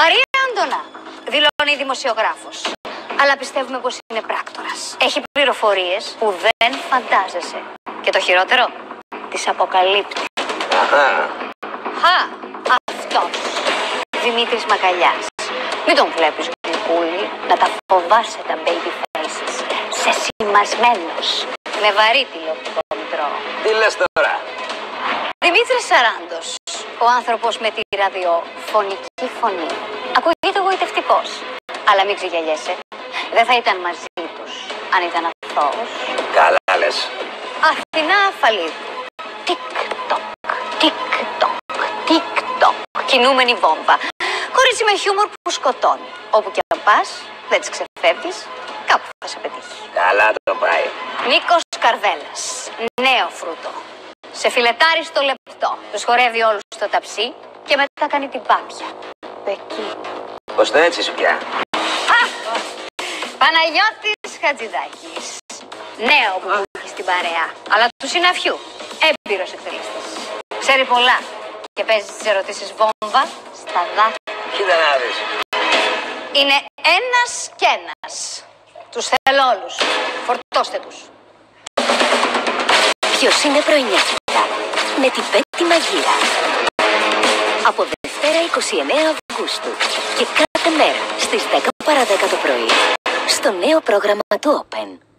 έντονα, δηλώνει η δημοσιογράφος. Αλλά πιστεύουμε πως είναι πράκτορας. Έχει πληροφορίες που δεν φαντάζεσαι. Και το χειρότερο, τις αποκαλύπτει. Αχα. Χα, αυτός. Δημήτρης Μακαλιάς. Μην τον βλέπεις γλυκούλη, να τα φοβάσαι τα baby faces. Σε σημασμένος, με βαρύ τηλεοπτικό μητρό. Τι λες τώρα; Δημήτρης Σαράντος, ο άνθρωπος με τη ραδιοφωνική φωνή. Ακούγεται γοητευτικός, αλλά μην ξεγελιέσαι. Δεν θα ήταν μαζί τους, αν ήταν αθώος. Καλά λες. Αθηνά Αφαλίδου. Τικ-τοκ, τικ-τοκ, τικ-τοκ. Κινούμενη βόμβα. Κορίτσι με χιούμορ που σκοτώνει. Όπου και αν πας, δεν της ξεφεύγεις, κάπου θα σε πετύχει. Καλά το πάει. Νίκος Καρβέλας. Νέο φρούτο. Σε φιλετάρεις στο λεπτό. Τους χορεύει όλους στο ταψί και μετά κάνει την πάπια. Εκεί. Πως το έτσι σου πια. Α! Παναγιώτης Χατζηδάκης. Νέο που έχει στην παρέα, αλλά του συναφιού. Έμπειρος εκτελεστής. Ξέρει πολλά και παίζει τις ερωτήσεις βόμβα στα δάχτυλα. Κοίτα να δεις. Είναι ένας κι ένας. Τους θέλω όλους. Φορτώστε τους. Ποιος είναι πρωινιάτικα με την Πέτη Μαγείρα. Από Δευτέρα 29 Αυγούστου και κάθε μέρα στις 10 παρα 10 το πρωί στο νέο πρόγραμμα του Open.